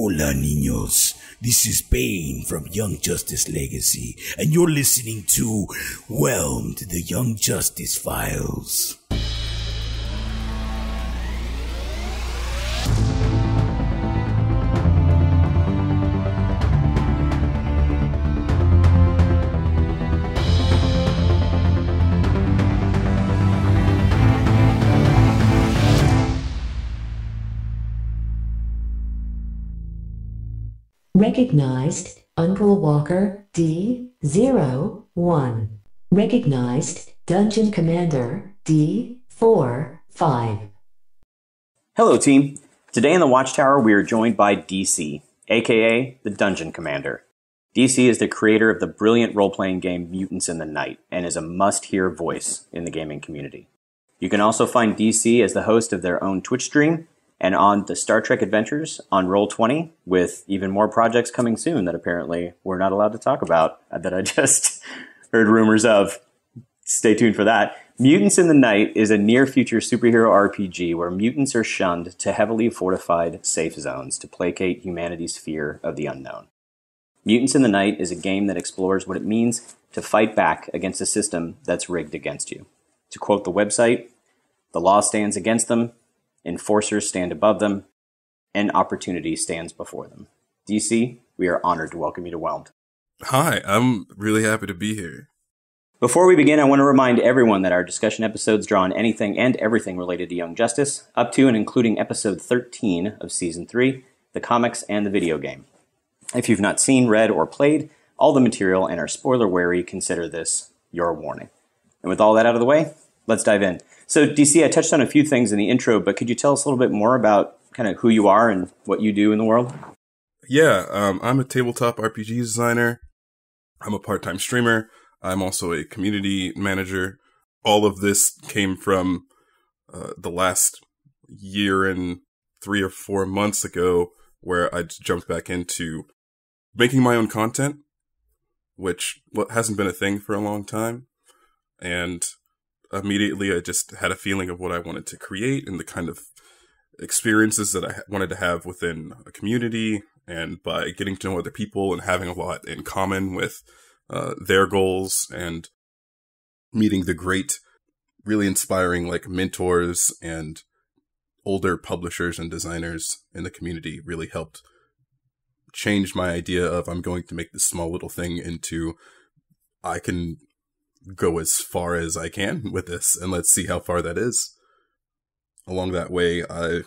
Hola, niños. This is Bane from Young Justice Legacy, and you're listening to Whelmed, the Young Justice Files. Recognized Uncle Walker D01. Recognized Dungeon Commander D, 4, 5. Hello, team. Today in the Watchtower, we are joined by DC, aka the Dungeon Commander. DC is the creator of the brilliant role playing game Mutants in the Night and is a must hear voice in the gaming community. You can also find DC as the host of their own Twitch stream and on the Star Trek Adventures on Roll20, with even more projects coming soon that apparently we're not allowed to talk about uh, that I just heard rumors of. Stay tuned for that. Mutants in the Night is a near future superhero RPG where mutants are shunned to heavily fortified safe zones to placate humanity's fear of the unknown. Mutants in the Night is a game that explores what it means to fight back against a system that's rigged against you. To quote the website, the law stands against them, enforcers stand above them, and opportunity stands before them. DC, we are honored to welcome you to Whelmed. Hi, I'm really happy to be here. Before we begin, I want to remind everyone that our discussion episodes draw on anything and everything related to Young Justice, up to and including episode 13 of season 3, the comics and the video game. If you've not seen, read, or played all the material and are spoiler wary, consider this your warning. And with all that out of the way, let's dive in. So, DC, I touched on a few things in the intro, but could you tell us a little bit more about kind of who you are and what you do in the world? Yeah, um, I'm a tabletop RPG designer. I'm a part time streamer. I'm also a community manager. All of this came from uh, the last year and three or four months ago, where I jumped back into making my own content, which hasn't been a thing for a long time. And immediately I just had a feeling of what I wanted to create and the kind of experiences that I wanted to have within a community. And by getting to know other people and having a lot in common with uh, their goals and meeting the great, really inspiring like mentors and older publishers and designers in the community really helped change my idea of I'm going to make this small little thing into I can go as far as I can with this, and let's see how far that is. Along that way, I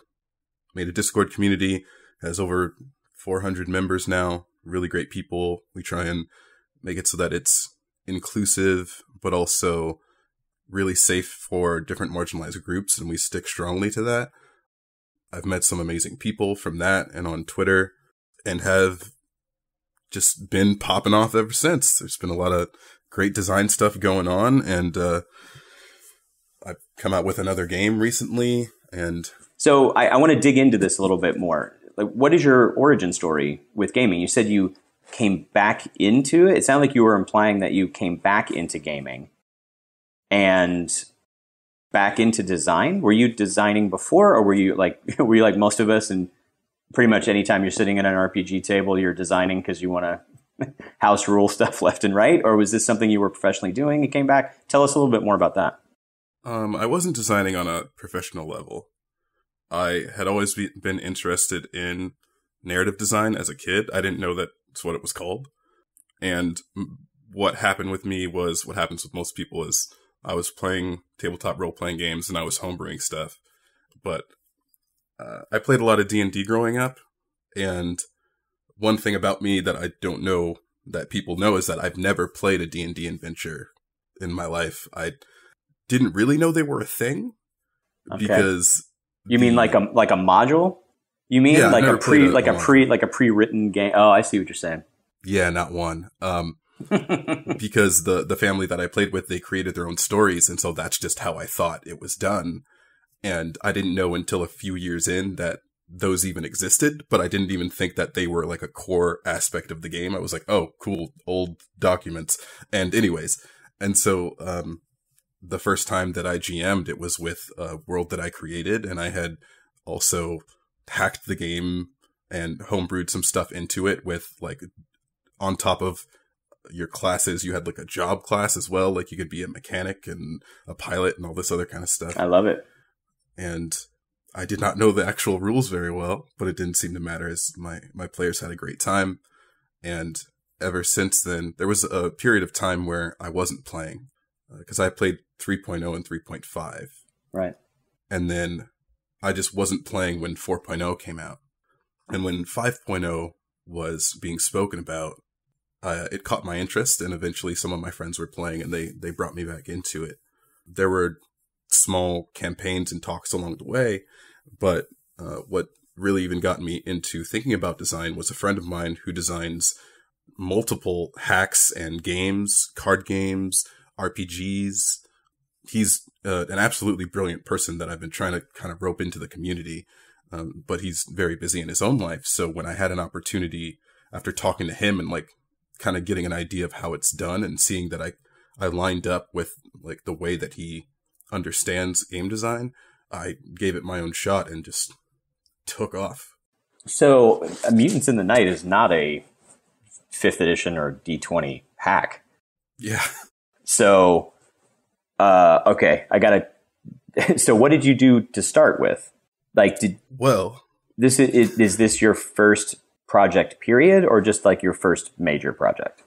made a Discord community, has over 400 members now, really great people. We try and make it so that it's inclusive, but also really safe for different marginalized groups, and we stick strongly to that. I've met some amazing people from that and on Twitter, and have just been popping off ever since. There's been a lot of great design stuff going on, and uh, I've come out with another game recently. And so I, I want to dig into this a little bit more. Like, what is your origin story with gaming? You said you came back into it. It sounded like you were implying that you came back into gaming and back into design. Were you designing before, or were you like were you like most of us and pretty much anytime you're sitting at an RPG table, you're designing because you want to house rule stuff left and right, or was this something you were professionally doing and came back? Tell us a little bit more about that. Um, I wasn't designing on a professional level. I had always be, been interested in narrative design as a kid. I didn't know that's what it was called. And what happened with me was what happens with most people is I was playing tabletop role playing games and I was homebrewing stuff. But uh, I played a lot of D and D growing up, and one thing about me that I don't know that people know is that I've never played a D&D adventure in my life. I didn't really know they were a thing okay. because You the, mean like a like a module? You mean yeah, like a pre a, like a pre like a pre-written game? Oh, I see what you're saying. Yeah, not one. Um because the the family that I played with, they created their own stories and so that's just how I thought it was done. And I didn't know until a few years in that those even existed, but I didn't even think that they were like a core aspect of the game. I was like, oh, cool, old documents. And anyways, and so um, the first time that I GM'd, it was with a world that I created, and I had also hacked the game and homebrewed some stuff into it with like on top of your classes, you had like a job class as well. Like you could be a mechanic and a pilot and all this other kind of stuff. I love it. And I did not know the actual rules very well, but it didn't seem to matter as my, my players had a great time. And ever since then, there was a period of time where I wasn't playing because uh, I played 3.0 and 3.5. Right. And then I just wasn't playing when 4.0 came out. And when 5.0 was being spoken about, uh, it caught my interest, and eventually some of my friends were playing, and they they brought me back into it. There were small campaigns and talks along the way, but uh, what really even got me into thinking about design was a friend of mine who designs multiple hacks and games, card games, RPGs. He's uh, an absolutely brilliant person that I've been trying to kind of rope into the community, um, but he's very busy in his own life. So when I had an opportunity after talking to him and like kind of getting an idea of how it's done and seeing that I I lined up with like the way that he understands game design, I gave it my own shot and just took off. So, uh, Mutants in the Night is not a fifth edition or D20 hack. Yeah. So, uh, okay, I gotta. So, what did you do to start with? Like, did well, this is is this your first project period, or just like your first major project?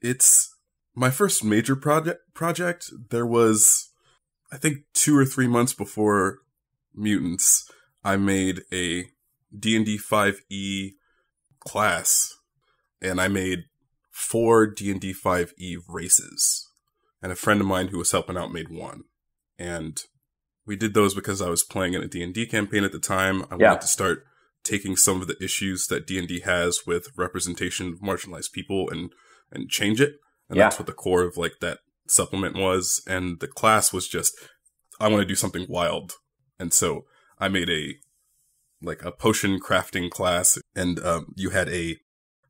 It's my first major project. Project. There was, I think, two or three months before Mutants. I made a D and D five E class, and I made four D and D five E races, and a friend of mine who was helping out made one, and we did those because I was playing in a D and D campaign at the time. I Yeah. wanted to start taking some of the issues that D and D has with representation of marginalized people and and change it, and Yeah. that's what the core of like that supplement was. And the class was just I want to do something wild, and so I made a like a potion crafting class, and um, you had a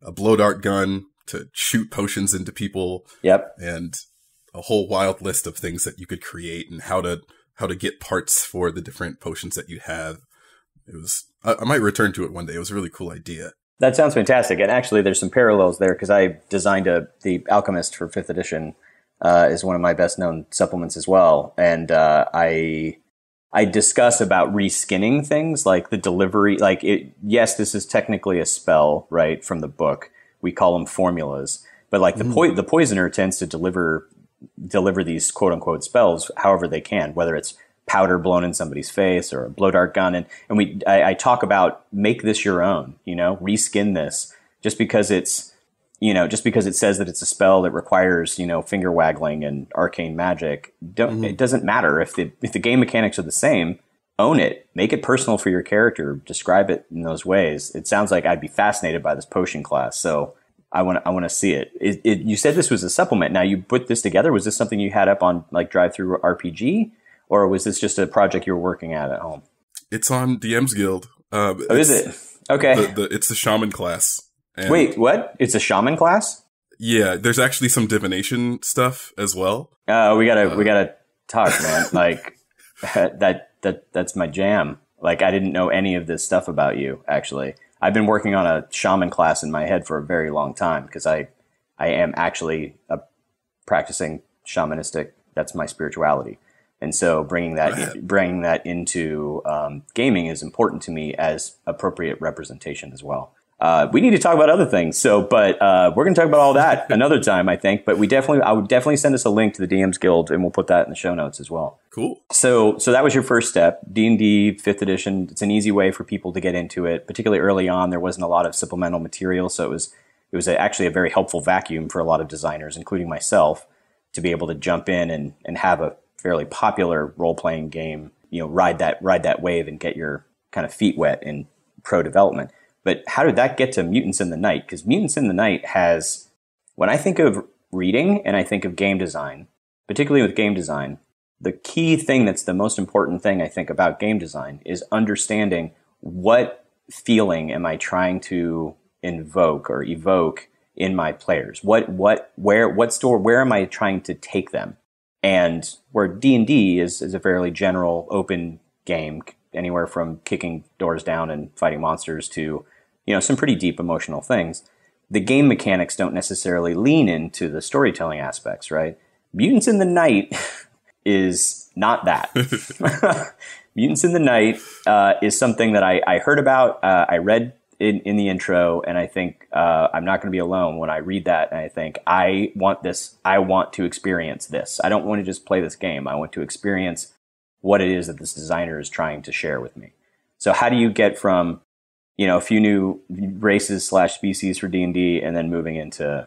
a blow dart gun to shoot potions into people, Yep. and a whole wild list of things that you could create and how to how to get parts for the different potions that you have. It was I, I might return to it one day. It was a really cool idea. That sounds fantastic. And actually, there's some parallels there because I designed a the Alchemist for fifth edition uh, is one of my best known supplements as well. And uh, I I discuss about reskinning things like the delivery. Like, it, yes, this is technically a spell, right, from the book. We call them formulas, but like the po- the poisoner tends to deliver deliver these quote unquote spells however they can, whether it's powder blown in somebody's face or a blow dart gun. And, and we, I, I talk about make this your own, you know, reskin this just because it's, you know, just because it says that it's a spell that requires, you know, finger waggling and arcane magic. Don't, it doesn't matter if the, if the game mechanics are the same, own it, make it personal for your character, describe it in those ways. It sounds like I'd be fascinated by this potion class. So, I want I want to see it. It, it. You said this was a supplement. Now you put this together. Was this something you had up on like DriveThruRPG, or was this just a project you were working at at home? It's on DM's Guild. Um, Oh, is it? Okay. The, the, it's the shaman class. And Wait, what? It's a shaman class? Yeah, there's actually some divination stuff as well. Uh, we gotta we gotta talk, man. like that that that's my jam. Like I didn't know any of this stuff about you. Actually, I've been working on a shaman class in my head for a very long time because I I am actually a practicing shamanistic. That's my spirituality, and so bringing that bringing that into um, gaming is important to me as appropriate representation as well. Uh, we need to talk about other things. So, but uh, we're going to talk about all that another time, I think. But we definitely, I would definitely send us a link to the DMs Guild, and we'll put that in the show notes as well. Cool. So, so that was your first step, D and D fifth edition. It's an easy way for people to get into it. Particularly early on, there wasn't a lot of supplemental material, so it was it was a, actually a very helpful vacuum for a lot of designers, including myself, to be able to jump in and and have a fairly popular role playing game. You know, ride that ride that wave and get your kind of feet wet in pro development. But how did that get to Mutants in the Night? Because Mutants in the Night has, when I think of reading and I think of game design, particularly with game design, the key thing that's the most important thing I think about game design is understanding what feeling am I trying to invoke or evoke in my players? What what where what store where am I trying to take them? And where D and D is is a fairly general open game, anywhere from kicking doors down and fighting monsters to you know, some pretty deep emotional things. The game mechanics don't necessarily lean into the storytelling aspects, right? Mutants in the Night is not that. Mutants in the Night uh, is something that I, I heard about. Uh, I read in, in the intro, and I think uh, I'm not going to be alone when I read that. And I think I want this. I want to experience this. I don't want to just play this game. I want to experience what it is that this designer is trying to share with me. So how do you get from you know a few new races slash species for D and D, and then moving into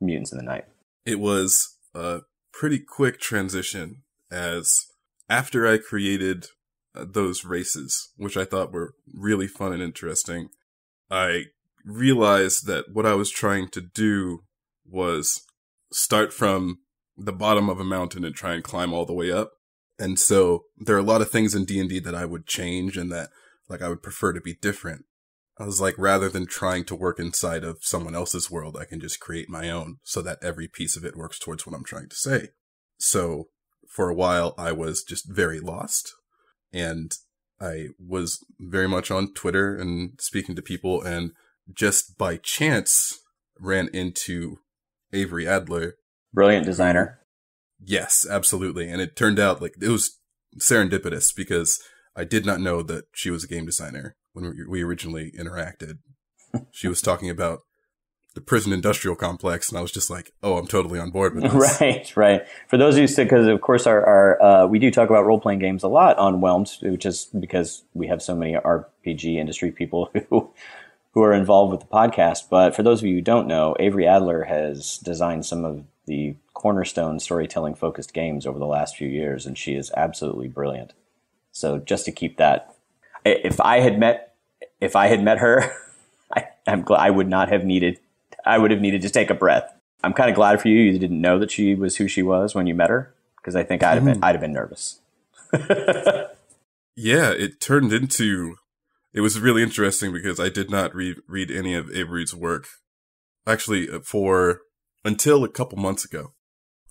Mutants in the Night? It was a pretty quick transition as after I created uh, those races, which I thought were really fun and interesting, I realized that what I was trying to do was start from the bottom of a mountain and try and climb all the way up. And so there are a lot of things in D&D that I would change and that like I would prefer to be different. I was like rather than trying to work inside of someone else's world, I can just create my own so that every piece of it works towards what I'm trying to say. So for a while I was just very lost and I was very much on Twitter and speaking to people, and just by chance ran into Avery Alder. Brilliant designer. Yes, absolutely. And it turned out like it was serendipitous because I did not know that she was a game designer when we originally interacted. she was talking about the prison industrial complex, and I was just like, "Oh, I'm totally on board with this." right, right. For those of you, because of course, our, our uh, we do talk about role playing games a lot on Whelmed, which is because we have so many RPG industry people who who are involved with the podcast. But for those of you who don't know, Avery Alder has designed some of the cornerstone storytelling focused games over the last few years, and she is absolutely brilliant. So just to keep that, if I had met if I had met her, I, I'm glad I would not have needed I would have needed to take a breath. I'm kind of glad for you. You didn't know that she was who she was when you met her, because I think I'd have been mm. I'd have been nervous. yeah, it turned into. It was really interesting because I did not read read any of Avery's work, actually, uh, for until a couple months ago.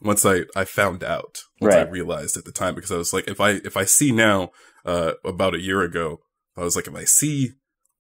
Once I I found out, once right. I realized at the time, because I was like, if I if I see now, uh, about a year ago, I was like, if I see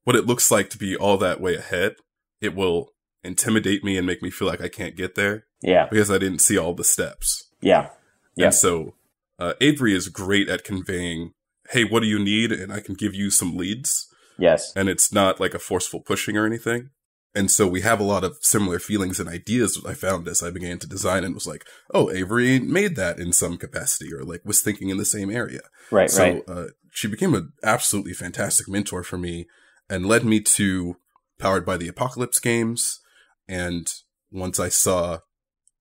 what it looks like to be all that way ahead, it will intimidate me and make me feel like I can't get there. Yeah. Because I didn't see all the steps. Yeah. Yeah. And so uh, Avery is great at conveying, hey, what do you need? And I can give you some leads. Yes. And it's not like a forceful pushing or anything. And so we have a lot of similar feelings and ideas I found as I began to design and was like, oh, Avery made that in some capacity or like was thinking in the same area. Right, so, right. Uh, she became an absolutely fantastic mentor for me and led me to Powered by the Apocalypse games and once I saw,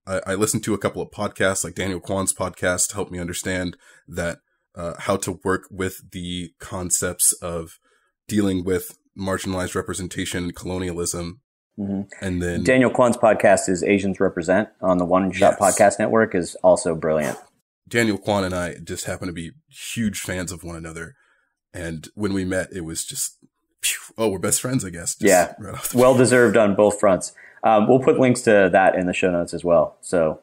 I, I listened to a couple of podcasts, like Daniel Kwan's podcast, to help me understand that uh, how to work with the concepts of dealing with marginalized representation and colonialism. Mm-hmm. And then Daniel Kwan's podcast is Asians Represent on the One Shot yes. Podcast Network is also brilliant. Daniel Kwan and I just happen to be huge fans of one another. And when we met, it was just, oh, we're best friends, I guess. yeah. Right well deserved on both fronts. Um, we'll put links to that in the show notes as well. So,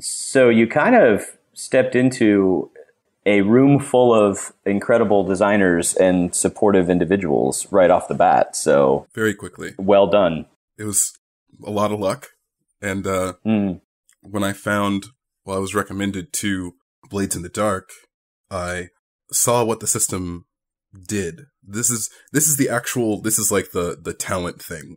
so you kind of stepped into a room full of incredible designers and supportive individuals right off the bat. So very quickly, well done. It was a lot of luck, and uh, mm. when I found, well, I was recommended to Blades in the Dark. I saw what the system did. This is this is the actual. This is like the the talent thing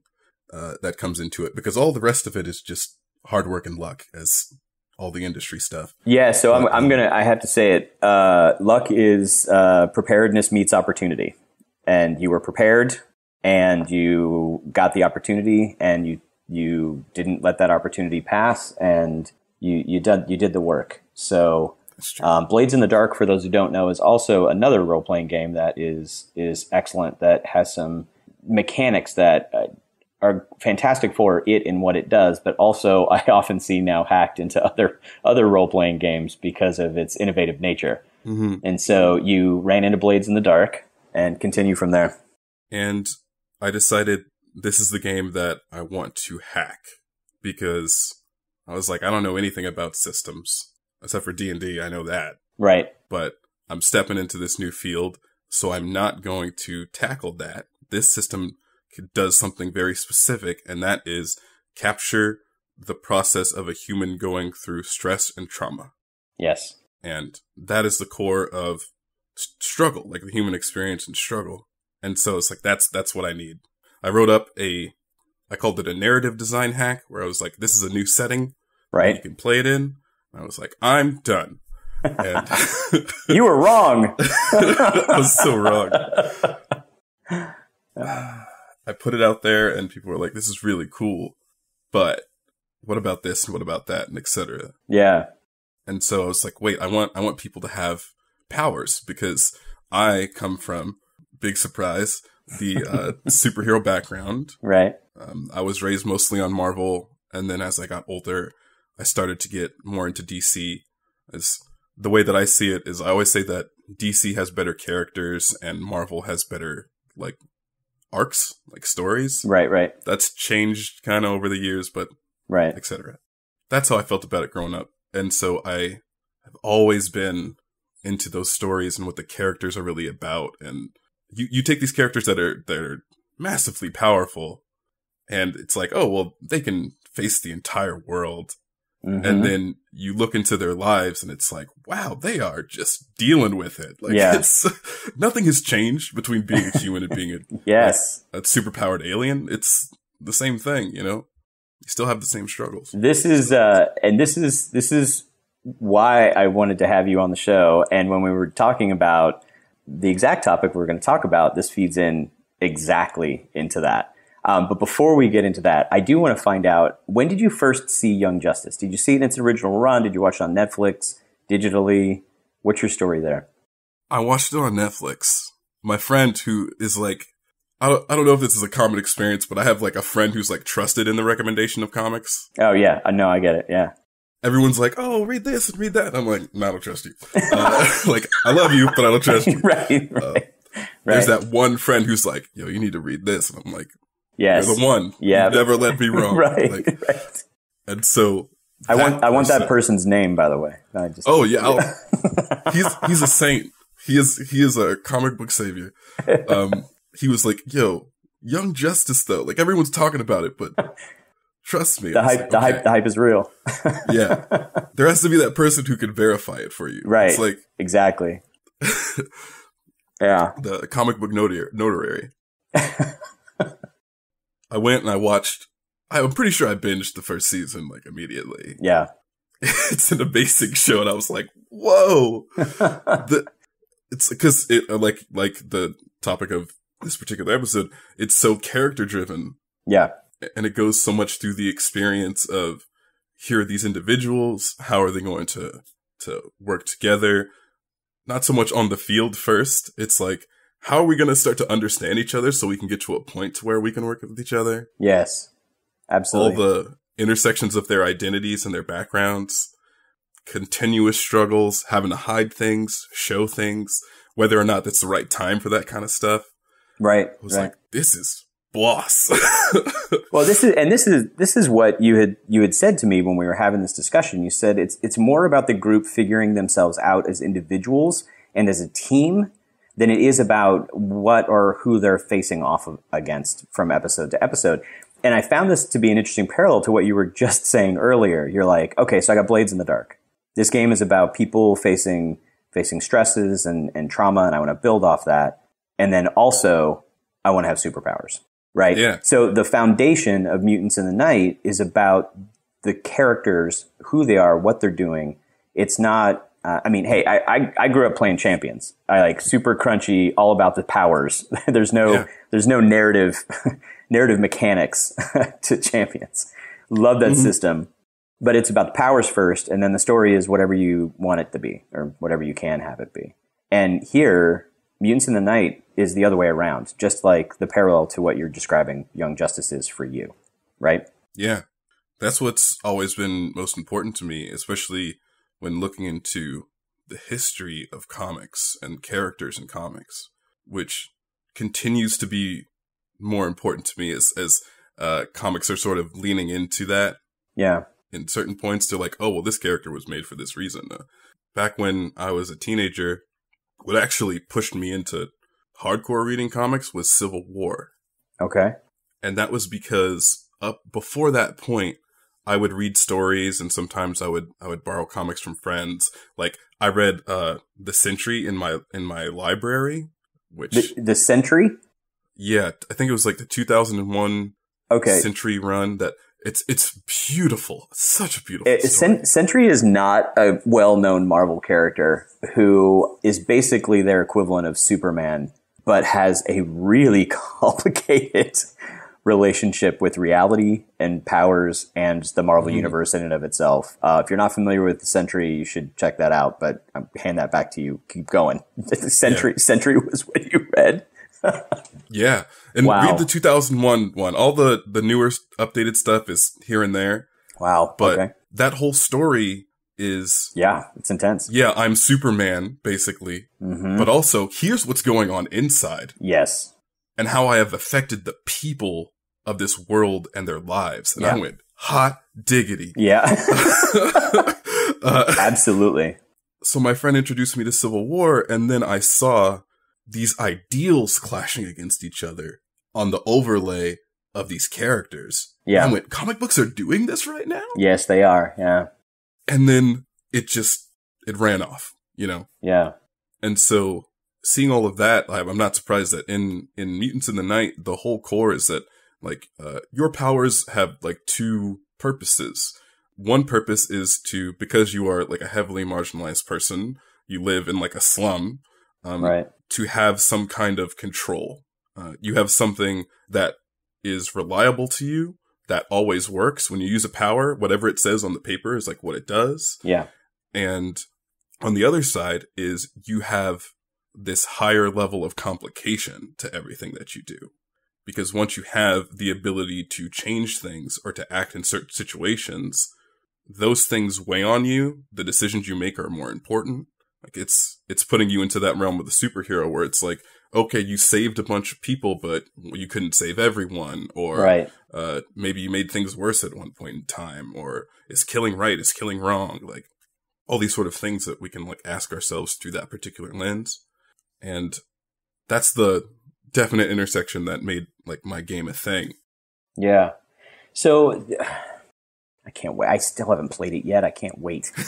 uh, that comes into it because all the rest of it is just hard work and luck as all the industry stuff. Yeah, so I'm, I'm gonna I have to say it. Uh, luck is uh, preparedness meets opportunity, and you were prepared, and you got the opportunity, and you you didn't let that opportunity pass, and you you did you did the work. So. Um, Blades in the Dark, for those who don't know, is also another role playing game that is is excellent. That has some mechanics that uh, are fantastic for it and what it does, but also I often see now hacked into other other role playing games because of its innovative nature. Mm-hmm. And so you ran into Blades in the Dark and continue from there. And I decided this is the game that I want to hack because I was like, I don't know anything about systems except for D and I know that, right? But I'm stepping into this new field, so I'm not going to tackle that. This system does something very specific, and that is capture the process of a human going through stress and trauma. Yes. And that is the core of struggle, like the human experience and struggle. And so it's like, that's, that's what I need. I wrote up a, I called it a narrative design hack where I was like, this is a new setting Right. you can play it in. And I was like, I'm done. And You were wrong. I was so wrong. I put it out there and people were like, this is really cool, but what about this and what about that and etc. yeah. And so I was like, wait, I want, I want people to have powers because I come from big surprise, the uh, superhero background. Right. Um, I was raised mostly on Marvel. And then as I got older, I started to get more into DC as the way that I see it is I always say that DC has better characters and Marvel has better like arcs, like stories. Right. Right. That's changed kind of over the years, but Right. etc. That's how I felt about it growing up. And so I have always been into those stories and what the characters are really about. And you, you take these characters that are that are massively powerful and it's like, oh well, they can face the entire world. Mhm. And then you look into their lives and it's like, wow, they are just dealing with it. Like Yeah. it's nothing has changed between being a human and being a yes. a superpowered alien, it's the same thing, you know? You still have the same struggles. This is uh and this is this is why I wanted to have you on the show and when we were talking about the exact topic we are going to talk about this feeds in exactly into that. Um, but before we get into that, I do want to find out when did you first see Young Justice? Did you see it in its original run? Did you watch it on Netflix, digitally? What's your story there? I watched it on Netflix. My friend who is like, I don't, I don't know if this is a common experience, but I have like a friend who's like trusted in the recommendation of comics. Oh yeah, I know, I get it. Yeah, Everyone's like, oh, read this and read that. And I'm like, no, I don't trust you. Uh, like, I love you, but I don't trust you. right, right, Uh, right. There's that one friend who's like, yo, you need to read this. And I'm like, yes, you're the one. Yeah. Never let me wrong. right, Like, right. and so. I want I want that person's name, by the way. I just Oh yeah, I'll- he's he's a saint. He is he is a comic book savior. Um, he was like, "Yo, Young Justice though, like everyone's talking about it, but trust me, the hype like, the hype the hype is real. yeah, there has to be that person who can verify it for you. Right. It's like exactly. yeah. the comic book notary. notary. I went and I watched. I'm pretty sure I binged the first season like immediately. Yeah. it's an amazing show, and I was like, "Whoa!" the it's because it uh, like like the topic of this particular episode. It's so character driven, Yeah. and it goes so much through the experience of here are these individuals. How are they going to to work together? Not so much on the field first. It's like how are we going to start to understand each other so we can get to a point to where we can work with each other? Yes. Absolutely. all the intersections of their identities and their backgrounds, continuous struggles, having to hide things, show things, whether or not that's the right time for that kind of stuff. right. I was right. like, this is boss. Well, this is and this is this is what you had you had said to me when we were having this discussion. You said it's it's more about the group figuring themselves out as individuals and as a team than it is about what or who they're facing off of, against from episode to episode. And I found this to be an interesting parallel to what you were just saying earlier. You're like, okay, so I got Blades in the Dark. This game is about people facing facing stresses and, and trauma, and I want to build off that. And then also, I want to have superpowers right? Yeah. So the foundation of Mutants in the Night is about the characters, who they are, what they're doing. It's not. Uh, I mean, hey, I, I I grew up playing Champions. I like super crunchy, all about the powers. there's no Yeah. there's no narrative narrative mechanics to Champions. Love that system, but it's about the powers first, and then the story is whatever you want it to be, or whatever you can have it be. And here, Mutants in the Night is the other way around, just like the parallel to what you're describing Young Justice is for you, right? yeah. That's what's always been most important to me, especially when looking into the history of comics and characters in comics, which continues to be more important to me as, as uh, comics are sort of leaning into that Yeah, in certain points they're like, oh, well, this character was made for this reason. Uh, back when I was a teenager, what actually pushed me into hardcore reading comics was Civil War. Okay. and that was because up before that point i would read stories and sometimes i would i would borrow comics from friends like i read uh the century in my in my library which The, the Sentry. yeah i think it was like the 2001 Okay. century run that it's it's beautiful It's such a beautiful Uh, story. Sen- Sentry is not a well-known Marvel character who is basically their equivalent of Superman, but has a really complicated relationship with reality and powers and the Marvel Mm-hmm. universe in and of itself. Uh, if you're not familiar with the Century, you should check that out. But I hand that back to you. Keep going. Sentry, Century was what you read. yeah and Wow. read the 2001 one all the the newer updated stuff is here and there Wow. but okay. that whole story is Yeah, it's intense. yeah i'm superman basically hmm but also here's what's going on inside Yes. and how I have affected the people of this world and their lives. And I went, hot diggity. Yeah. uh, Absolutely. so my friend introduced me to Civil War, and then I saw these ideals clashing against each other on the overlay of these characters. Yeah. And I went, comic books are doing this right now? Yes, they are. Yeah. And then it just, it ran off, you know? Yeah. And so seeing all of that, I'm not surprised that in, in Mutants in the Night, the whole core is that like, uh, your powers have like two purposes. One purpose is to, because you are like a heavily marginalized person, you live in like a slum, um, Right. to have some kind of control. Uh, you have something that is reliable to you, that always works. When you use a power, whatever it says on the paper is like what it does. Yeah. And on the other side is you have this higher level of complication to everything that you do. Because once you have the ability to change things or to act in certain situations, those things weigh on you. The decisions you make are more important. Like it's, it's putting you into that realm of the superhero where it's like, okay, you saved a bunch of people, but you couldn't save everyone. Or, Right. uh, maybe you made things worse at one point in time, or is killing right, is killing wrong, like all these sort of things that we can like ask ourselves through that particular lens. And that's the definite intersection that made like my game a thing. Yeah. So I can't wait. I still haven't played it yet. I can't wait.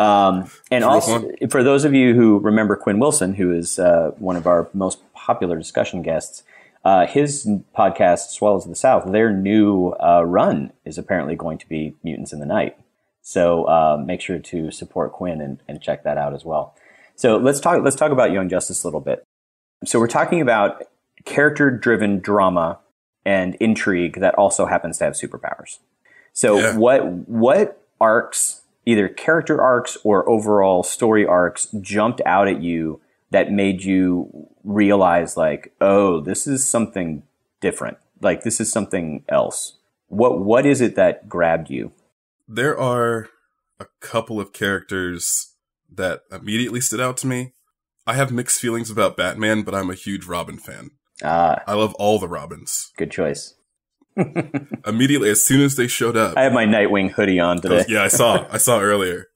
Um, and also, for those of you who remember Quinn Wilson, who is uh, one of our most popular discussion guests, uh, his podcast, Swallows of the South, their new uh, run is apparently going to be Mutants in the Night. So uh, make sure to support Quinn and, and check that out as well. So let's talk. Let's talk about Young Justice a little bit. So we're talking about character-driven drama and intrigue that also happens to have superpowers. So Yeah. what what arcs, either character arcs or overall story arcs, jumped out at you that made you realize like, oh, this is something different. Like this is something else. What what is it that grabbed you? There are a couple of characters that immediately stood out to me. I have mixed feelings about Batman, but I'm a huge Robin fan. Ah, I love all the Robins. good choice. Immediately, as soon as they showed up, I have my Nightwing hoodie on I today. was- yeah, I saw, I saw earlier.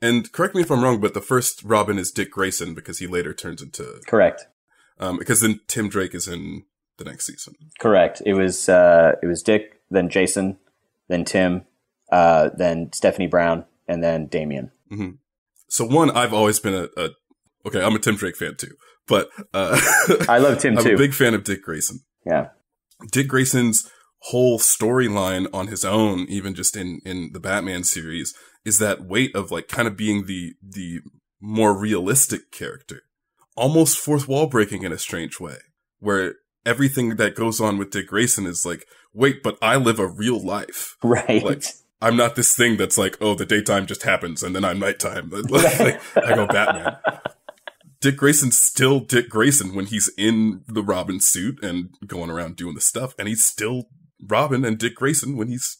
And correct me if I'm wrong, but the first Robin is Dick Grayson because he later turns into, Correct. um, because then Tim Drake is in the next season. Correct. It was uh, it was Dick, then Jason, then Tim, uh, then Stephanie Brown, and then Damian. So one, I've always been a, a okay, I'm a Tim Drake fan too, but uh, I love Tim too. I'm too. a big fan of Dick Grayson. yeah. Dick Grayson's whole storyline on his own, even just in in the Batman series, is that weight of like kind of being the the more realistic character, almost fourth wall breaking in a strange way, where everything that goes on with Dick Grayson is like, wait, but I live a real life. Right. Like, I'm not this thing that's like, oh, the daytime just happens and then I'm nighttime. like, I go Batman. Dick Grayson's still Dick Grayson when he's in the Robin suit and going around doing the stuff, and he's still Robin and Dick Grayson when he's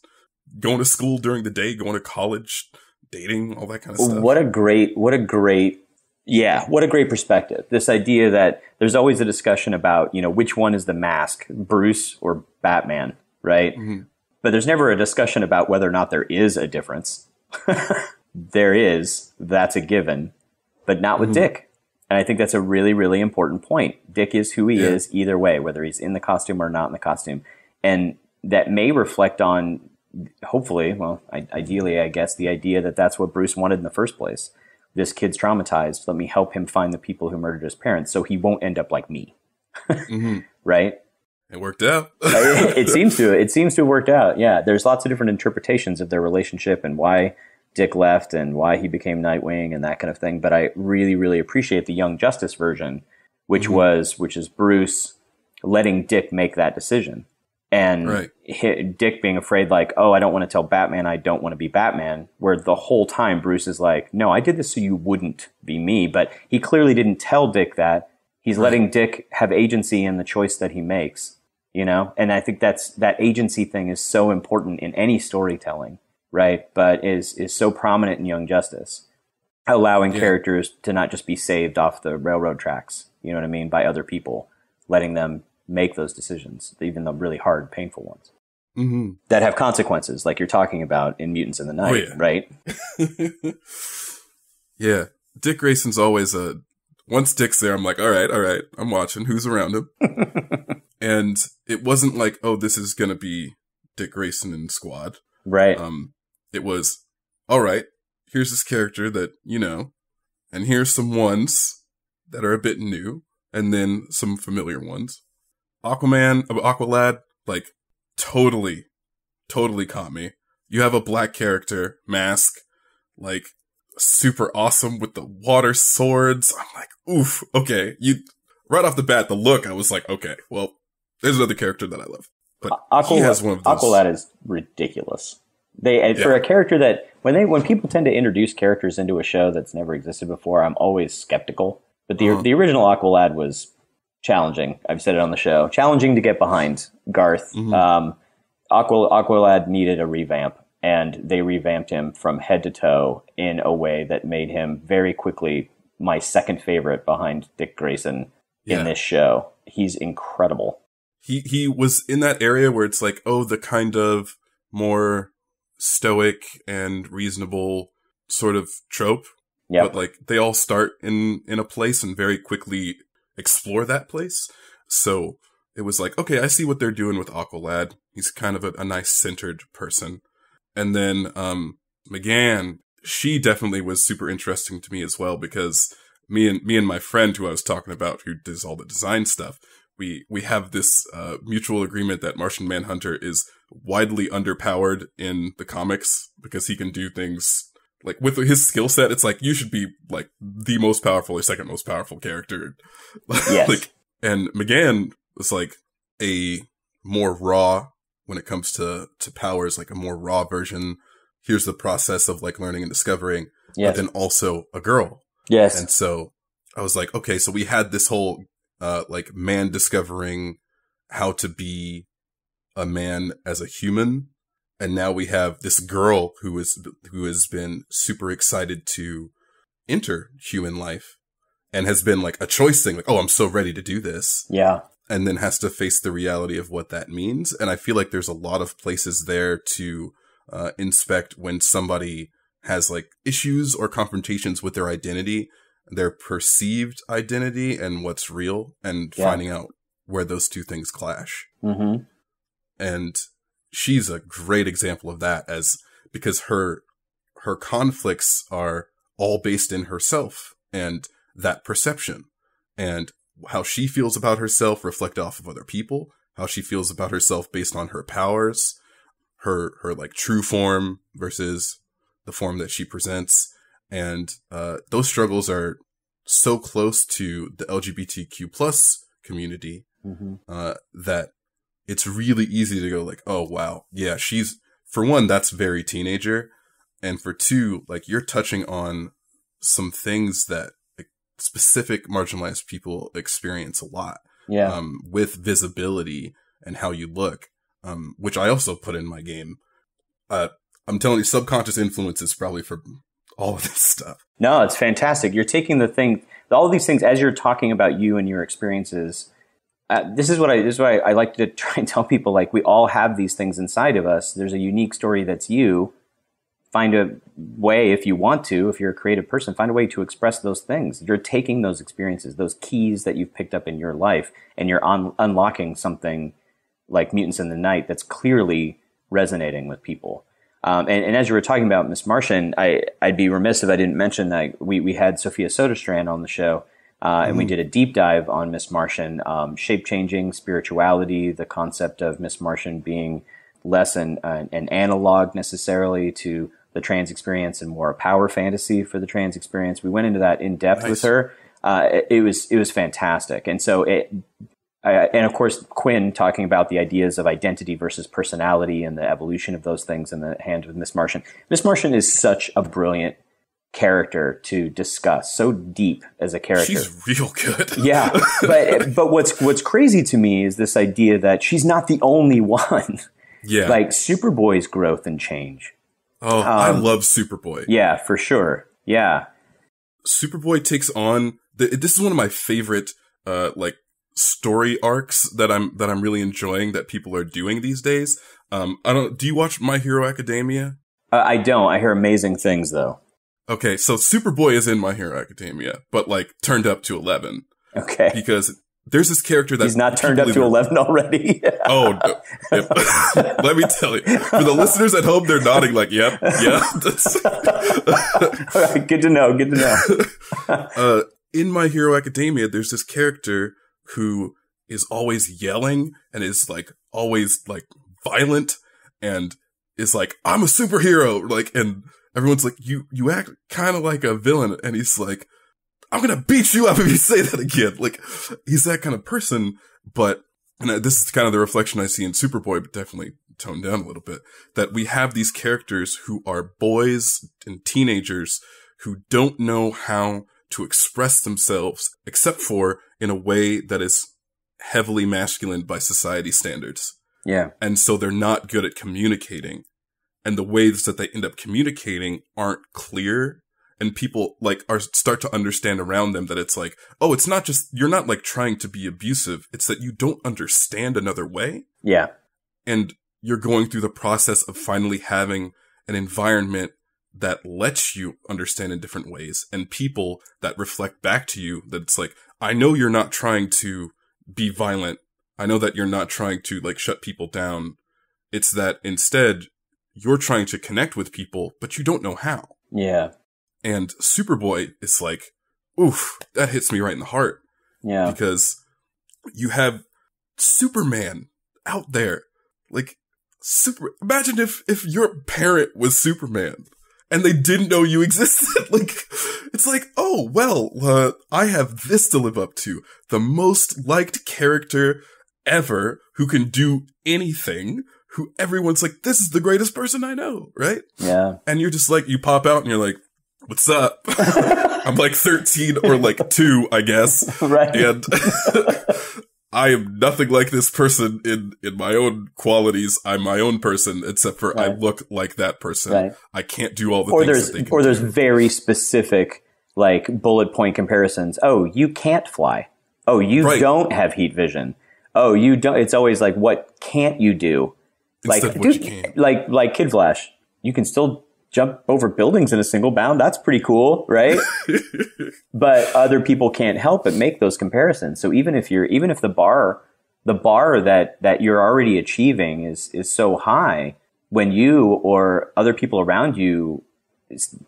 going to school during the day, going to college, dating, all that kind of stuff. what a great what a great yeah what a great perspective. This idea that there's always a discussion about you know which one is the mask bruce or batman right? Mhm. but there's never a discussion about whether or not there is a difference. There is that's a given but not with dick And I think that's a really, really important point. Dick is who he Yeah. is either way, whether he's in the costume or not in the costume. And that may reflect on, hopefully, well, I, ideally, I guess, the idea that that's what Bruce wanted in the first place. This kid's traumatized. Let me help him find the people who murdered his parents so he won't end up like me. hmm Right? It worked out. it seems to. It seems to have worked out. Yeah, there's lots of different interpretations of their relationship and why Dick left and why he became Nightwing and that kind of thing. But I really, really appreciate the Young Justice version, which Mhm. was which is Bruce letting Dick make that decision, and Right. hi- Dick being afraid, like, oh, I don't want to tell Batman I don't want to be Batman. Where the whole time Bruce is like, no, I did this so you wouldn't be me. But he clearly didn't tell Dick that. He's Right. letting Dick have agency in the choice that he makes you know and i think that's that agency thing is so important in any storytelling right but is is so prominent in young justice allowing Yeah. characters to not just be saved off the railroad tracks you know what i mean by other people letting them make those decisions even the really hard painful ones hmm that have consequences like you're talking about in mutants in the night Oh, yeah. right yeah. Dick Grayson's always a. Once Dick's there, I'm like, all right, all right, I'm watching who's around him. and it wasn't like, oh, this is going to be Dick Grayson and squad. right Um, it was, all right, here's this character that, you know, and here's some ones that are a bit new, and then some familiar ones. Aquaman, uh, Aqualad, like, totally, totally caught me. You have a black character, mask, like, super awesome with the water swords. I'm like, oof, okay. You, right off the bat, the look, I was like, okay, well, there's another character that I love. But he has one of those. Aqualad is ridiculous. They and for a character that when they when people tend to introduce characters into a show that's never existed before, I'm always skeptical. But the Uh-huh. the original Aqualad was challenging. I've said it on the show, challenging to get behind. Garth, Mhm. um, Aqua, Aqualad needed a revamp, and they revamped him from head to toe in a way that made him very quickly my second favorite behind Dick Grayson Yeah. in this show. He's incredible. he he was in that area where it's like oh the kind of more stoic and reasonable sort of trope. Yeah, but like they all start in in a place and very quickly explore that place. So it was like okay i see what they're doing with aqualad. He's kind of a, a nice centered person. And then um mcgann she definitely was super interesting to me as well because me and me and my friend who i was talking about who does all the design stuff we we have this uh, mutual agreement that Martian Manhunter is widely underpowered in the comics because he can do things like with his skill set. It's like you should be like the most powerful or second most powerful character. Yes. like, and McGann was like a more raw when it comes to to powers, like a more raw version. Here's the process of like learning and discovering, yes, but then also a girl yes. and so I was like, okay, so we had this whole, uh, like man discovering how to be a man as a human. And now we have this girl who is, who has been super excited to enter human life and has been like a choice thing. Like, oh, I'm so ready to do this. yeah. And then has to face the reality of what that means. And I feel like there's a lot of places there to, uh, inspect when somebody has like issues or confrontations with their identity, their perceived identity and what's real and Yeah. finding out where those two things clash. hmm And she's a great example of that as because her her conflicts are all based in herself and that perception and how she feels about herself reflect off of other people, how she feels about herself based on her powers, her her like true form versus the form that she presents. And uh, those struggles are so close to the LGBTQ plus community hmm uh, that it's really easy to go like, oh wow, yeah, she's for one that's very teenager, and for two, like you're touching on some things that like, specific marginalized people experience a lot Yeah. um, with visibility and how you look, um, which I also put in my game. Uh, I'm telling you, subconscious influences probably for all of this stuff. No, it's fantastic. You're taking the thing, all of these things as you're talking about you and your experiences. Uh, this is what I this is why I like to try and tell people. Like we all have these things inside of us. There's a unique story that's you, find a way if you want to, if you're a creative person, find a way to express those things. You're taking those experiences, those keys that you've picked up in your life, and you're un- unlocking something like Mutants in the Night that's clearly resonating with people. Um, and, and, as you were talking about Miss Martian, I, would be remiss if I didn't mention that we, we had Sophia Soderstrand on the show, uh, and we mm-hmm. did a deep dive on Miss Martian, um, shape changing, spirituality, the concept of Miss Martian being less an, an, an, analog necessarily to the trans experience and more a power fantasy for the trans experience. We went into that in depth nice. with her. Uh, it, it, was it was fantastic, and so it and of course, Quinn talking about the ideas of identity versus personality and the evolution of those things in the hand of Miss Martian. Miss Martian is such a brilliant character to discuss, so deep as a character. She's real good. yeah, but but what's what's crazy to me is this idea that she's not the only one. Yeah, like Superboy's growth and change. Oh, um, I love Superboy. Yeah, for sure. Yeah, Superboy takes on. The, this is one of my favorite, uh, like story arcs that I'm that I'm really enjoying that people are doing these days. Um, I don't. Do you watch My Hero Academia? Uh, I don't. I hear amazing things though. Okay, so Superboy is in My Hero Academia, but like turned up to eleven. Okay, because there's this character that he's not turned up to 11 already. oh, let me tell you, for the listeners at home, they're nodding like, "Yep, yep." good to know. Good to know. uh, in My Hero Academia, there's this character who is always yelling and is like always like violent and is like, I'm a superhero. Like, and everyone's like, you, you act kind of like a villain. And he's like, I'm going to beat you up if you say that again. Like, he's that kind of person. But, and this is kind of the reflection I see in Superboy, but definitely toned down a little bit, that we have these characters who are boys and teenagers who don't know how to express themselves except for in a way that is heavily masculine by society standards. Yeah. And so they're not good at communicating. And the ways that they end up communicating aren't clear. And people like are start to understand around them that it's like, oh, it's not just, you're not like trying to be abusive. It's that you don't understand another way. Yeah. And you're going through the process of finally having an environment that lets you understand in different ways and people that reflect back to you that it's like, I know you're not trying to be violent. I know that you're not trying to like shut people down. It's that instead you're trying to connect with people, but you don't know how. Yeah. And Superboy is like, oof, that hits me right in the heart. Yeah. Because you have Superman out there. Like, super, imagine if, if your parent was Superman and they didn't know you existed. like, it's like, oh, well, uh, I have this to live up to. The most liked character ever who can do anything, who everyone's like, this is the greatest person I know, right? Yeah. And you're just like, you pop out and you're like, what's up? I'm like 13 or like two, I guess. right. And I am nothing like this person in, in my own qualities. I'm my own person, except for right. I look like that person. Right. I can't do all the or things there's, Or there's do. very specific, like bullet point comparisons. Oh, you can't fly. Oh, you right. don't have heat vision. Oh, you don't. It's always like, what can't you do? Like, dude, like, like Kid Flash. You can still jump over buildings in a single bound. That's pretty cool, right? but other people can't help but make those comparisons. So even if you're, even if the bar, the bar that, that you're already achieving is, is so high when you or other people around you,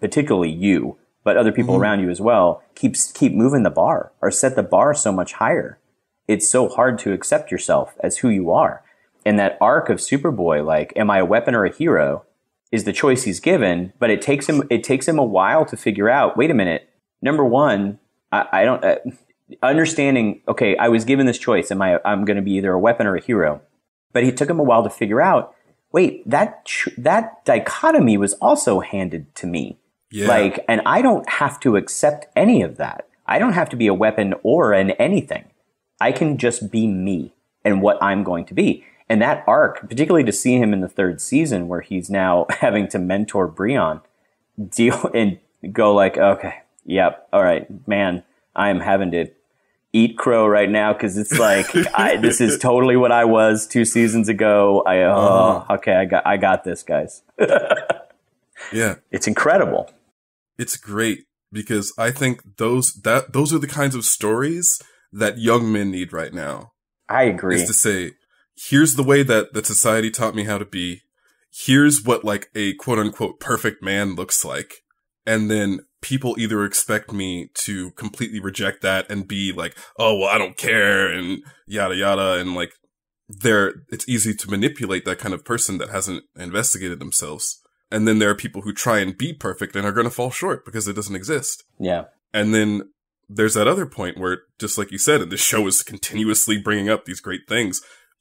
particularly you, but other people mm-hmm. around you as well, keeps, keep moving the bar or set the bar so much higher. It's so hard to accept yourself as who you are. And that arc of Superboy, like, am I a weapon or a hero? is the choice he's given, but it takes him it takes him a while to figure out. Wait a minute. Number one, I, I don't uh, understanding. Okay, I was given this choice. Am I? I'm going to be either a weapon or a hero. But it took him a while to figure out. Wait, that that dichotomy was also handed to me. Yeah. Like, and I don't have to accept any of that. I don't have to be a weapon or an anything. I can just be me and what I'm going to be. And that arc, particularly to see him in the third season where he's now having to mentor Brion, deal and go like, okay, yep, all right, man, I am having to eat crow right now because it's like I, this is totally what I was two seasons ago. I oh, uh-huh. okay, I got I got this, guys. Yeah. It's incredible. It's great because I think those that those are the kinds of stories that young men need right now. I agree. Is to say, here's the way that that society taught me how to be. Here's what like a quote unquote perfect man looks like. And then people either expect me to completely reject that and be like, oh, well, I don't care and yada yada. And like, there, it's easy to manipulate that kind of person that hasn't investigated themselves. And then there are people who try and be perfect and are going to fall short because it doesn't exist. yeah. And then there's that other point where, just like you said, and the show is continuously bringing up these great things.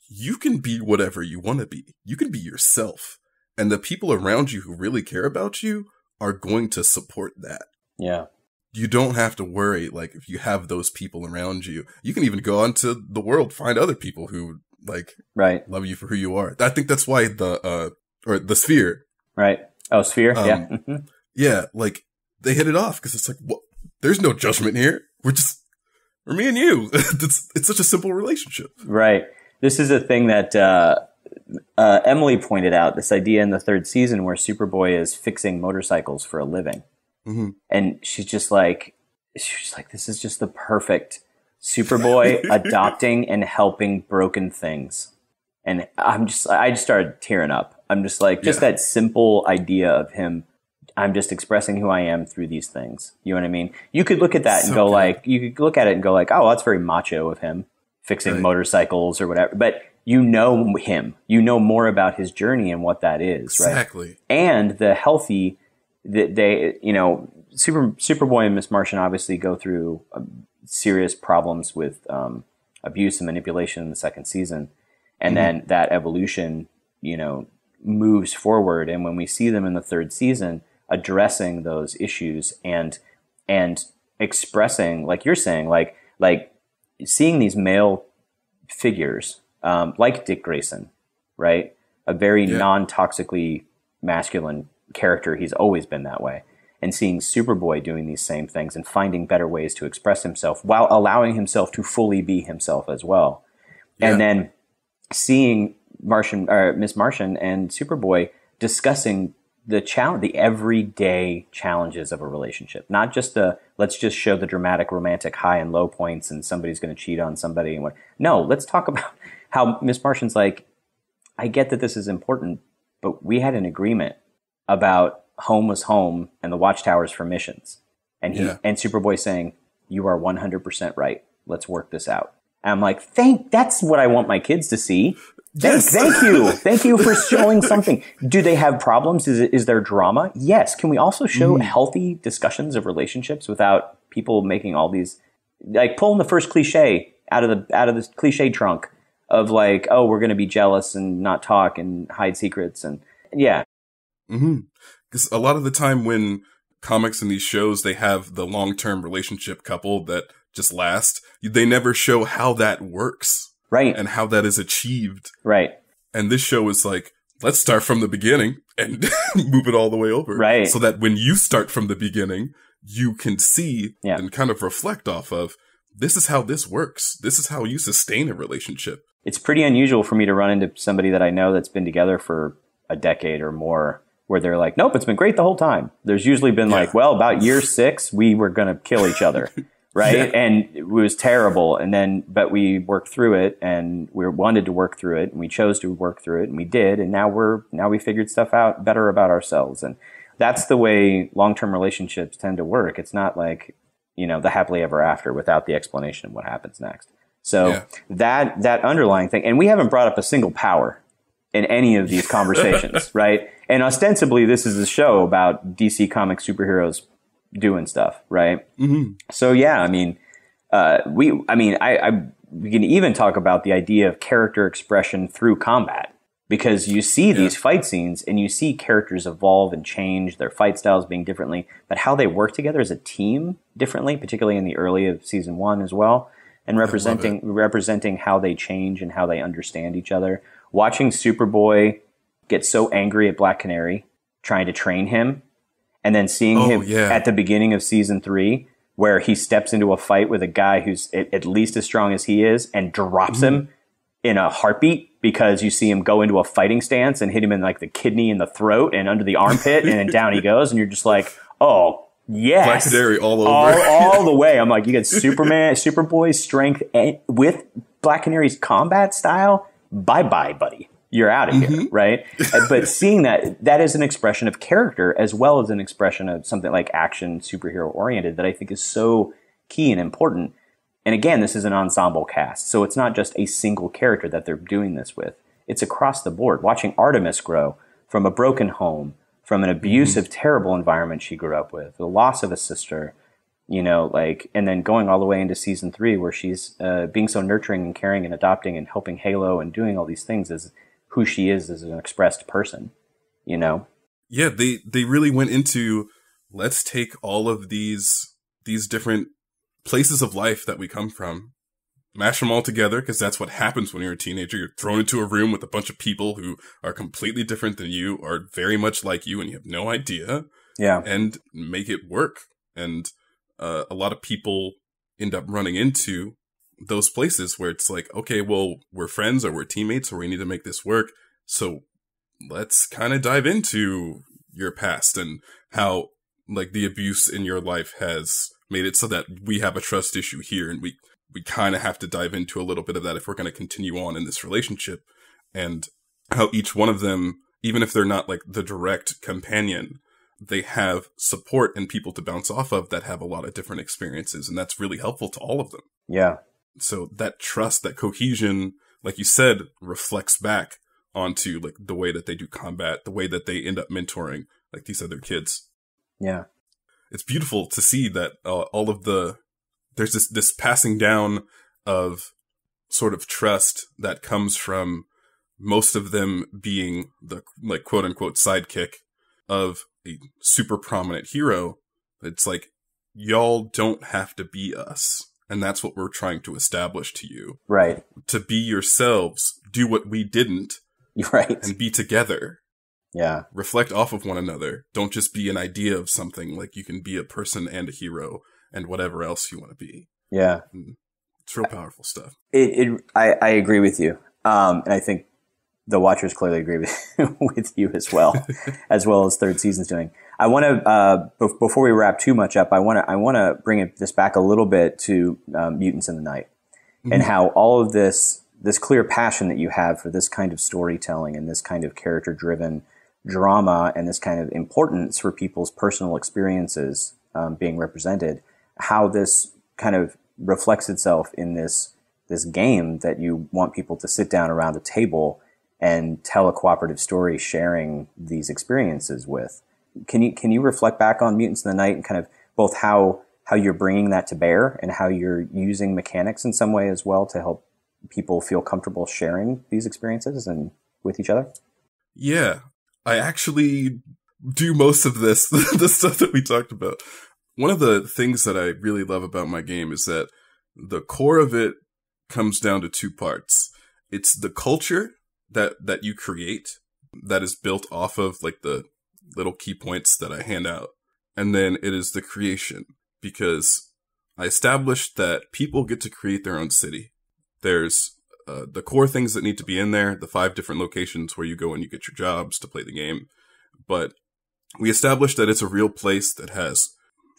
You can be whatever you want to be. You can be yourself. And the people around you who really care about you are going to support that. Yeah. You don't have to worry, like, if you have those people around you. You can even go on to the world, find other people who, like, Right. love you for who you are. I think that's why the, uh, or the sphere, Right. Oh, Sphere. Um, yeah. Mhm. yeah, like, they hit it off because it's like, what? There's no judgment here. We're just, we're me and you. it's, it's such a simple relationship. Right. This is a thing that uh, uh, Emily pointed out. This idea in the third season where Superboy is fixing motorcycles for a living, hmm and she's just like, she's like, this is just the perfect Superboy adopting and helping broken things. And I'm just, I just started tearing up. I'm just like, just Yeah. that simple idea of him. I'm just expressing who I am through these things. You know what I mean? You could look at that and go good. like, you could look at it and go like, oh, that's very macho of him fixing Right. motorcycles or whatever. But you know him. You know more about his journey and what that is, right? Exactly. and the healthy that they you know super superboy and miss martian obviously go through um, serious problems with um, abuse and manipulation in the second season and then that evolution you know moves forward and when we see them in the third season addressing those issues and and expressing like you're saying like like seeing these male figures um, like dick grayson right a very Yeah. non-toxically masculine character. He's always been that way. And seeing Superboy doing these same things and finding better ways to express himself while allowing himself to fully be himself as well. And then seeing Martian or Miss Martian and Superboy discussing the challenge, the everyday challenges of a relationship, not just the let's just show the dramatic romantic high and low points and somebody's going to cheat on somebody and what. No, let's talk about how Miss Martian's like, I get that this is important, but we had an agreement about home was home and the watchtowers for missions. And he Yeah. and Superboy saying, You are one hundred percent right. Let's work this out. And I'm like, thank that's what I want my kids to see. Thank, thank you. Thank you for showing something. Do they have problems? Is, is there drama? Yes. Can we also show healthy discussions of relationships without people making all these, like pulling the first cliche out of the, out of the cliche trunk of like, oh, we're going to be jealous and not talk and hide secrets. And yeah, Mm-hmm. Because a lot of the time when comics and these shows, they have the long-term relationship couple that just last, they never show how that works right. and how that is achieved. right. And this show is like, let's start from the beginning and move it all the way over. Right. So that when you start from the beginning, you can see Yeah. and kind of reflect off of, this is how this works. This is how you sustain a relationship. it's pretty unusual for me to run into somebody that I know that's been together for a decade or more where they're like, nope, it's been great the whole time. There's usually been Yeah. like, well, about year six, we were going to kill each other. Right. Yeah. And it was terrible. And then, but we worked through it and we wanted to work through it and we chose to work through it and we did. And now we're, now we figured stuff out better about ourselves. And that's the way long term relationships tend to work. It's not like, you know, the happily ever after without the explanation of what happens next. So Yeah. that that underlying thing, and we haven't brought up a single power in any of these conversations, right? And ostensibly, this is a show about DC comic superheroes doing stuff, right? Mm-hmm. So yeah, I mean, uh, we, I mean, I, I, we can even talk about the idea of character expression through combat because you see these fight scenes and you see characters evolve and change, their fight styles being differently, but how they work together as a team differently, particularly in the early of season one as well, and representing representing how they change and how they understand each other. Watching Superboy get so angry at Black Canary, trying to train him, and then seeing Oh, him yeah. at the beginning of season three, where he steps into a fight with a guy who's at, least as strong as he is and drops mm-hmm. him in a heartbeat because you see him go into a fighting stance and hit him in like the kidney and the throat and under the armpit and then down he goes and you're just like, oh yes, Black Canary all over. all, all the way. I'm like, you get Superman, Superboy's strength and, with Black Canary's combat style. Bye bye, buddy. You're out of here, right? but seeing that, that is an expression of character as well as an expression of something like action, superhero oriented that I think is so key and important. And again, this is an ensemble cast. So it's not just a single character that they're doing this with. It's across the board. Watching Artemis grow from a broken home, from an abusive, terrible environment she grew up with, the loss of a sister, you know, like, and then going all the way into season three where she's uh, being so nurturing and caring and adopting and helping Halo and doing all these things is who she is as an expressed person, you know? yeah, they they really went into let's take all of these these different places of life that we come from, mash them all together because that's what happens when you're a teenager. You're thrown into a room with a bunch of people who are completely different than you, are very much like you, and you have no idea, Yeah. and make it work. And uh, a lot of people end up running into those places where it's like, okay, well, we're friends or we're teammates or we need to make this work. So let's kind of dive into your past and how like the abuse in your life has made it so that we have a trust issue here and we we kind of have to dive into a little bit of that if we're going to continue on in this relationship and how each one of them even if they're not like the direct companion they have support and people to bounce off of that have a lot of different experiences and that's really helpful to all of them Yeah. So that trust that cohesion like you said reflects back onto like the way that they do combat the way that they end up mentoring like these other kids. Yeah. it's beautiful to see that uh, all of the there's this this passing down of sort of trust that comes from most of them being the like quote unquote sidekick of a super prominent hero. It's like y'all don't have to be us and that's what we're trying to establish to you Right. to be yourselves do what we didn't right. and be together Yeah. reflect off of one another. Don't just be an idea of something. Like you can be a person and a hero and whatever else you want to be. Yeah. It's real powerful stuff. It, it I, I agree with you. Um, and I think the watchers clearly agree with, with you as well, as well as third season's doing. I want to, uh, be- before we wrap too much up, I want to, I want to bring it, this back a little bit to um, Mutants in the Night and how all of this, this clear passion that you have for this kind of storytelling and this kind of character driven drama and this kind of importance for people's personal experiences um, being represented, how this kind of reflects itself in this this game that you want people to sit down around a table and tell a cooperative story, sharing these experiences with. Can you can you reflect back on Mutants in the Night and kind of both how how you're bringing that to bear and how you're using mechanics in some way as well to help people feel comfortable sharing these experiences and with each other? Yeah. I actually do most of this, the stuff that we talked about. One of the things that I really love about my game is that the core of it comes down to two parts. It's the culture that, that you create that is built off of like the little key points that I hand out. And then it is the creation because I established that people get to create their own city. There's uh, the core things that need to be in there, the five different locations where you go and you get your jobs to play the game. But we established that it's a real place that has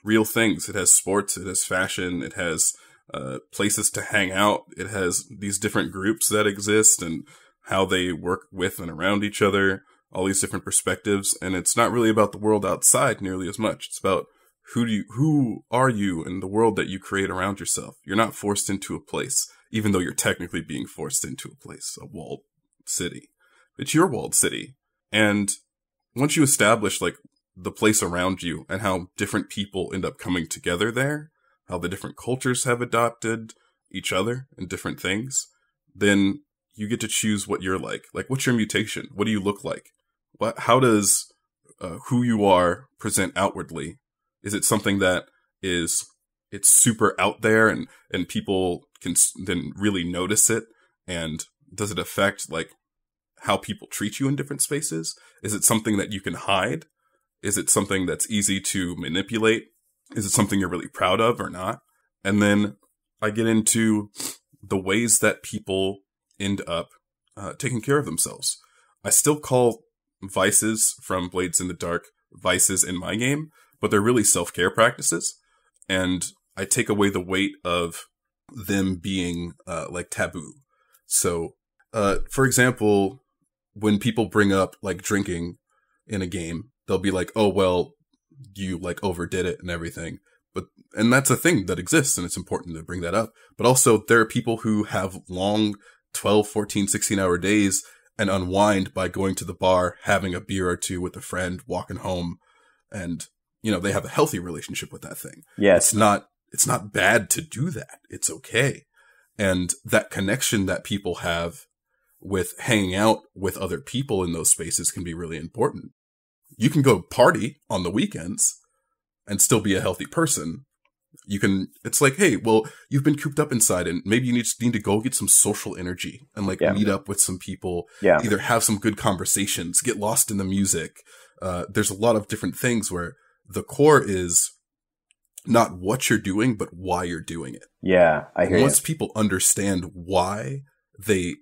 real things. It has sports, it has fashion, it has uh, places to hang out, it has these different groups that exist and how they work with and around each other, all these different perspectives. And it's not really about the world outside nearly as much. It's about who do you, who are you in the world that you create around yourself? You're not forced into a place, even though you're technically being forced into a place, a walled city. It's your walled city. And once you establish like the place around you and how different people end up coming together there, how the different cultures have adopted each other and different things, then you get to choose what you're like. Like, what's your mutation? What do you look like? What, how does uh, who you are present outwardly? Is it something that is it's super out there and and people can then really notice it? And does it affect like how people treat you in different spaces? Is it something that you can hide? Is it something that's easy to manipulate? Is it something you're really proud of or not? And then I get into the ways that people end up uh, taking care of themselves. I still call vices from Blades in the Dark vices in my game, but they're really self care practices. And I take away the weight of them being uh, like taboo. So, uh, for example, when people bring up like drinking in a game, they'll be like, oh, well, you like overdid it and everything. But, and that's a thing that exists and it's important to bring that up. But also there are people who have long 12, 14, 16 hour days and unwind by going to the bar, having a beer or two with a friend, walking home. And, you know, they have a healthy relationship with that thing. Yes. It's not, it's not bad to do that. It's okay. And that connection that people have with hanging out with other people in those spaces can be really important. You can go party on the weekends and still be a healthy person. You can, it's like, hey, well, you've been cooped up inside and maybe you need, need to go get some social energy and like Yeah. meet up with some people, Yeah. either have some good conversations, get lost in the music. Uh, there's a lot of different things where the core is not what you're doing, but why you're doing it. Yeah. I hear you. Once people understand why they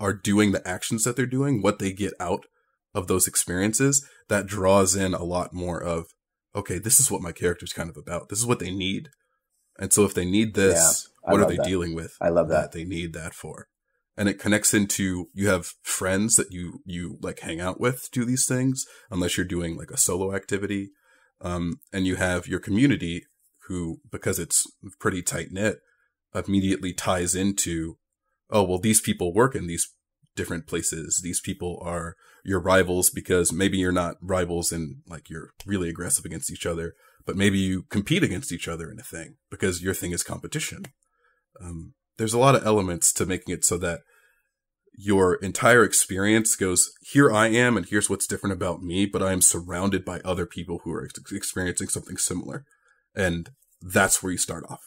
are doing the actions that they're doing, what they get out of those experiences, that draws in a lot more of, okay, this is what my character's kind of about. This is what they need. And so if they need this, I what are they that. dealing with? I love that. They need that for. And it connects into you have friends that you you like hang out with do these things unless you're doing like a solo activity. Um, and you have your community who, because it's pretty tight knit, immediately ties into, oh, well, these people work in these different places. These people are your rivals because maybe you're not rivals and like you're really aggressive against each other, but maybe you compete against each other in a thing because your thing is competition. Um, there's a lot of elements to making it so that your entire experience goes here I am and here's what's different about me, but I am surrounded by other people who are ex- experiencing something similar. And that's where you start off.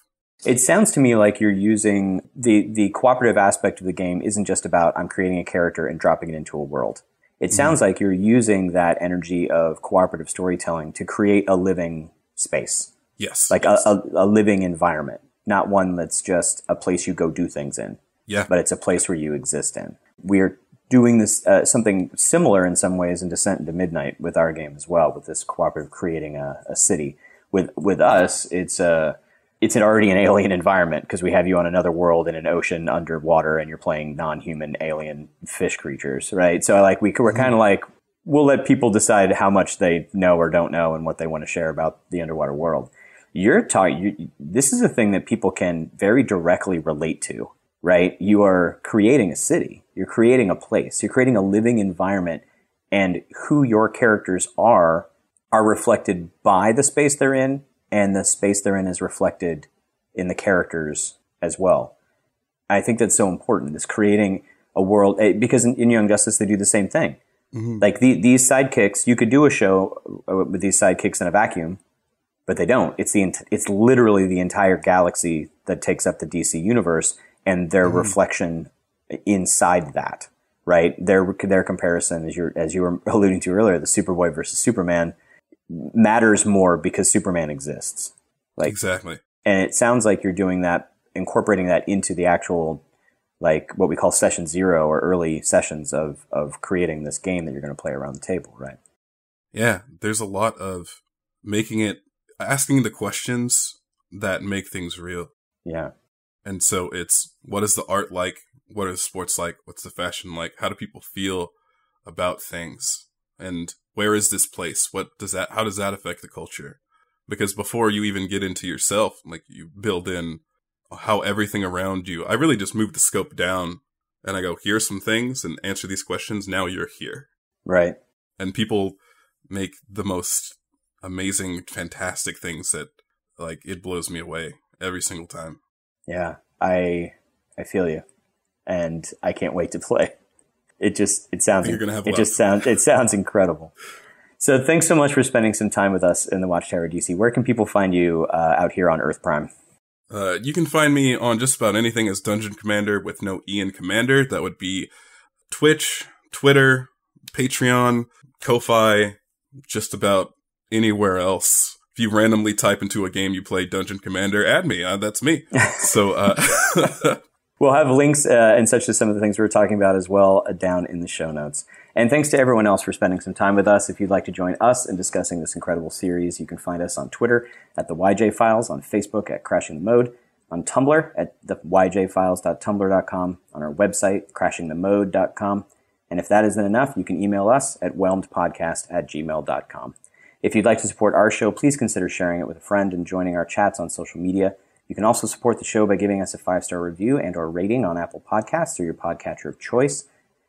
It sounds to me like you're using the the cooperative aspect of the game isn't just about I'm creating a character and dropping it into a world. It sounds like you're using that energy of cooperative storytelling to create a living space, Yes. like a, a, a living environment, not one that's just a place you go do things in, yeah. but it's a place where you exist in. We're doing this uh, something similar in some ways in Descent into Midnight with our game as well, with this cooperative creating a, a city. With with us, it's a it's an already an alien environment because we have you on another world in an ocean underwater and you're playing non-human alien fish creatures, right? So like we we're kind of mm-hmm. like we'll let people decide how much they know or don't know and what they want to share about the underwater world. You're talking. You, this is a thing that people can very directly relate to, right? You are creating a city. You're creating a place. You're creating a living environment, and who your characters are are reflected by the space they're in, and the space they're in is reflected in the characters as well. I think that's so important. Is creating a world eh, because in, in Young Justice they do the same thing. Like the, these sidekicks, you could do a show uh, with these sidekicks in a vacuum, but they don't. It's the it's literally the entire galaxy that takes up the DC universe and their reflection inside that. Right, their their comparison, as you as you were alluding to earlier, the Superboy versus Superman matters more because Superman exists. Like exactly. and it sounds like you're doing that incorporating that into the actual like what we call session zero or early sessions of of creating this game that you're going to play around the table right Yeah. There's a lot of making it, asking the questions that make things real. yeah And so it's what is the art like? What are the sports like? What's the fashion like? How do people feel about things? And where is this place? What does that, how does that affect the culture? Because before you even get into yourself, like you build in how everything around you, I really just move the scope down and I go, here's some things and answer these questions. Now you're here. right And people make the most amazing, fantastic things that like it blows me away every single time. yeah i i feel you and i can't wait to play it just it sounds You're gonna have it love. just sounds it sounds incredible so thanks so much for spending some time with us in the watchtower dc where can people find you uh, out here on earth prime Uh, you can find me on just about anything as Dungeon Commander with no E in Commander. That would be Twitch, Twitter, Patreon, Ko-Fi, just about anywhere else. If you randomly type into a game you play Dungeon Commander, add me. Uh, that's me. so, uh, We'll have links uh, and such to some of the things we were talking about as well uh, down in the show notes. And thanks to everyone else for spending some time with us. If you'd like to join us in discussing this incredible series, you can find us on Twitter at the YJ Files, on Facebook at Crashing the Mode, on Tumblr at the yjfiles.tumblr.com, on our website, crashingthemode.com. And if that isn't enough, you can email us at whelmedpodcast at gmail.com. If you'd like to support our show, please consider sharing it with a friend and joining our chats on social media. You can also support the show by giving us a five-star review and or rating on Apple Podcasts or your podcatcher of choice.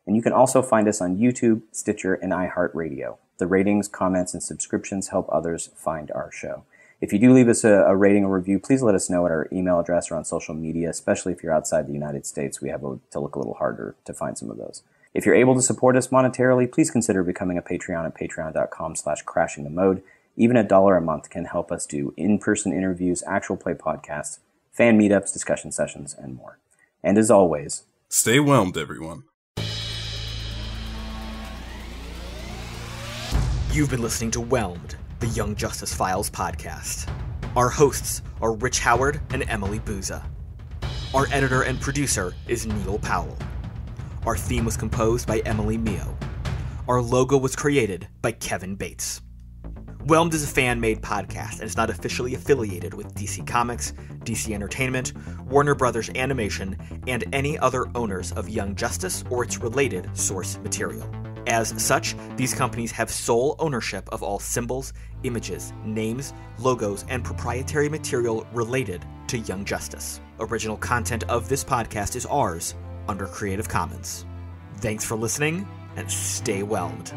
And you can also find us on YouTube, Stitcher, and iHeartRadio. The ratings, comments, and subscriptions help others find our show. If you do leave us a, a, rating or review, please let us know at our email address or on social media, especially if you're outside the United States. We have to look a little harder to find some of those. If you're able to support us monetarily, please consider becoming a Patreon at patreon.com slash crashing the mode. Even a dollar a month can help us do in-person interviews, actual play podcasts, fan meetups, discussion sessions, and more. And as always, stay whelmed, everyone. You've been listening to Whelmed, the Young Justice Files podcast. Our hosts are Rich Howard and Emily Booza. Our editor and producer is Neil Powell. Our theme was composed by Emily Mio. Our logo was created by Kevin Bates. Whelmed is a fan made podcast and is not officially affiliated with DC Comics, DC Entertainment, Warner Brothers Animation, and any other owners of Young Justice or its related source material. As such, these companies have sole ownership of all symbols, images, names, logos, and proprietary material related to Young Justice. Original content of this podcast is ours under Creative Commons. Thanks for listening and stay whelmed.